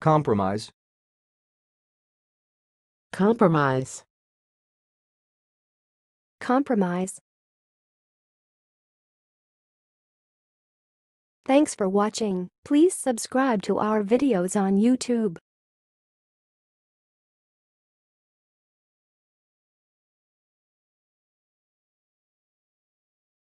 compromise, compromise, compromise. Thanks for watching. Please subscribe to our videos on YouTube.